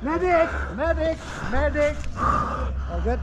Medic! Medic! Medic! All good?